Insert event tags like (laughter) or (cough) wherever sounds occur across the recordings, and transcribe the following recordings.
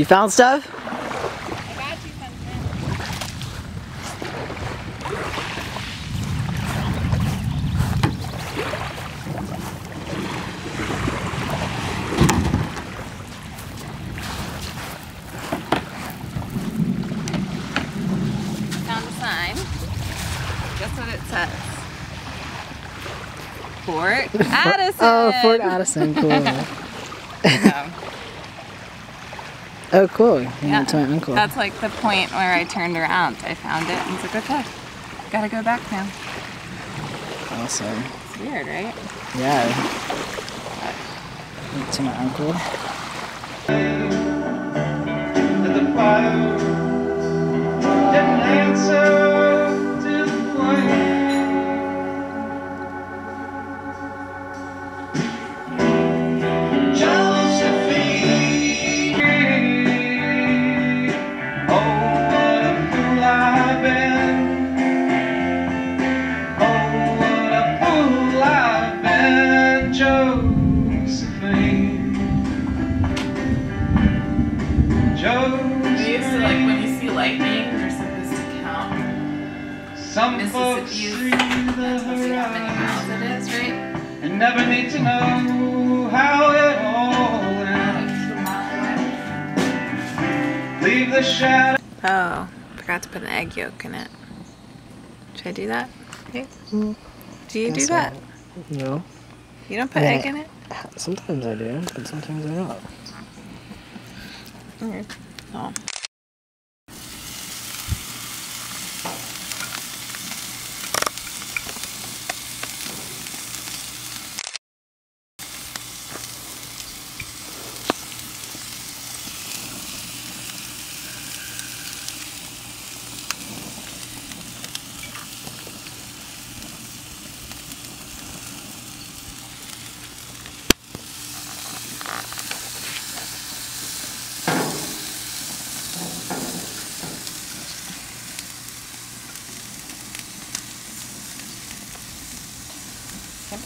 You found stuff? I got you something. Found a sign. Guess what it says? Fort Addison. (laughs) Oh, Fort Addison, cool. (laughs) Yeah. oh, cool. You Yeah. went to my uncle. That's like the point where I turned around. I found it and was like, okay, gotta go back now. awesome. It's weird, right? Yeah. Went to my uncle. that the fire didn't answer Some folks see the Supposed to see how many miles horizon it is, right? and never need to know how it all ends. two miles away. Leave the shadow. Oh, forgot to put an egg yolk in it. Should I do that? Okay. Do you do that? not. No. You don't put Yeah. egg in it? Sometimes I do, but sometimes I don't. Okay. No.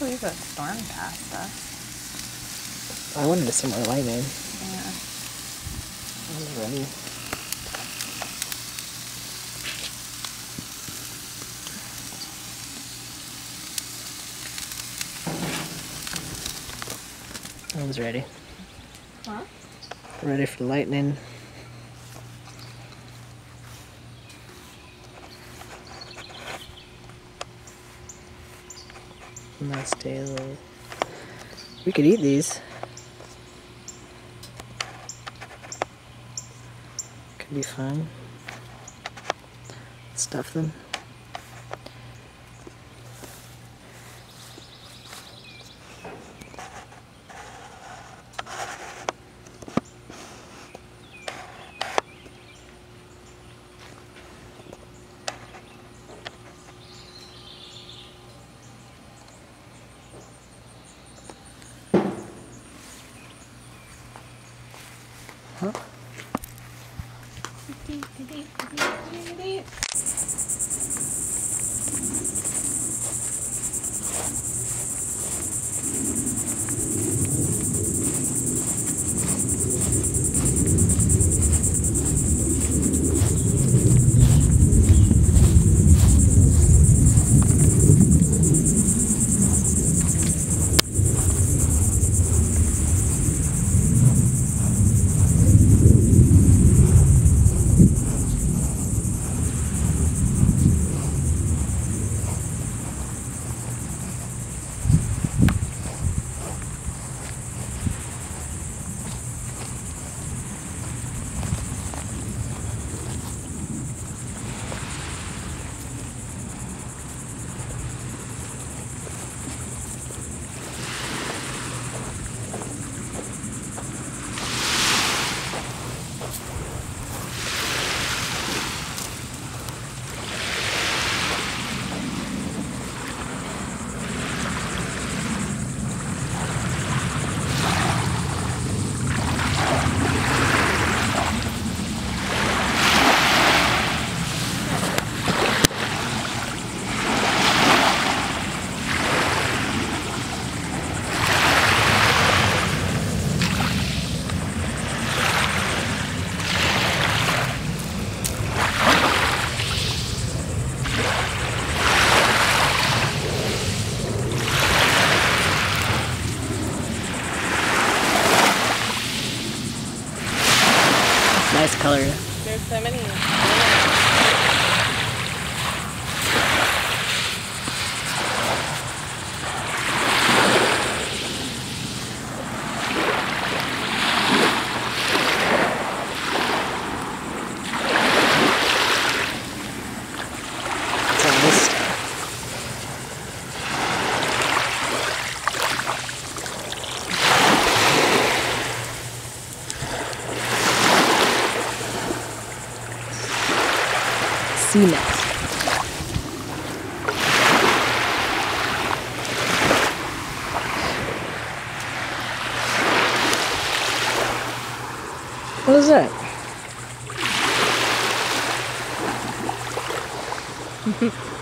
Believe that storm passed us. I wanted to see more lightning. Yeah. I was ready. I was ready. Huh? Ready for lightning. We could eat these. Could be fun. Stuff them. So many. It's all this stuff. Cement. What (laughs)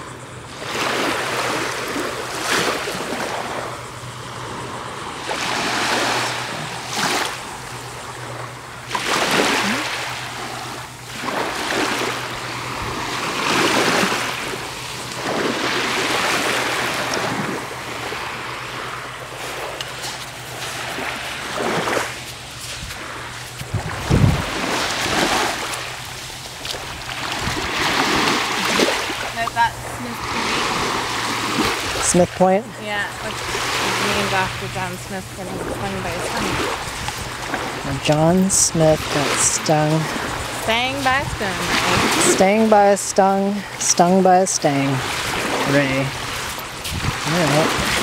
Smith Point? Yeah, which is named after John Smith getting stung by his honey. John Smith got stung. Staying by a stung. Stang by a stung, stung by a stang. Ray. Alright.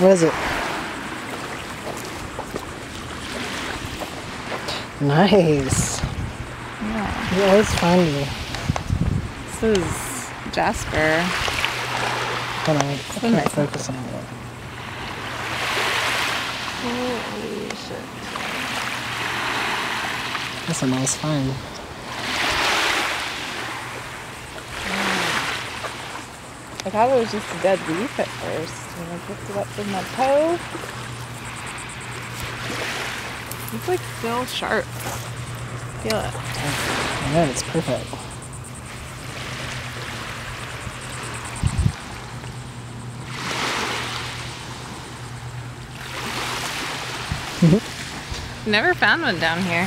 What is it? Nice. Yeah. You always find me. This is Jasper. Hold on, I can't focus on it. Holy shit. That's a nice find. I thought it was just a dead leaf at first when I picked it up from my toe. It's like still sharp. Feel it. I know, it's perfect. (laughs) Never found one down here.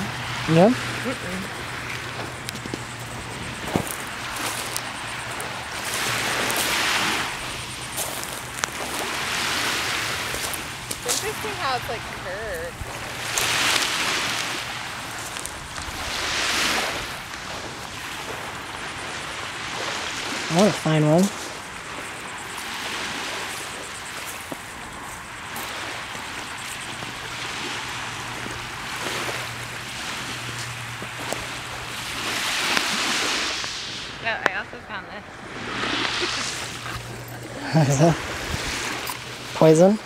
Yeah? It's Find one. Yeah, I also found this. Poison?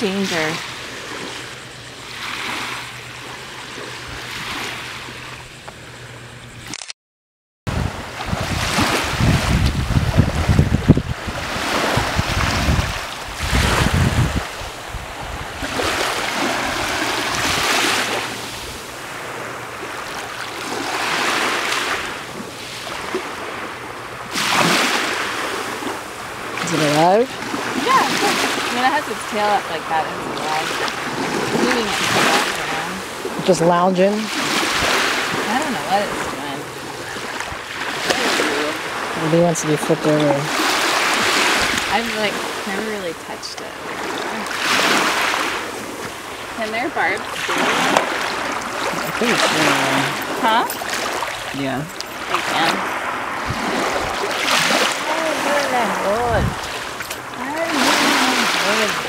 Danger. Is it alive? Yeah, of course. When it has its tail up like that, it's alive. Moving its legs around. Just lounging? I don't know what it's doing. Maybe he wants to be flipped over. I've like never really touched it. Can there barbs too? I think it's uh, Huh? Yeah. They can. There he goes.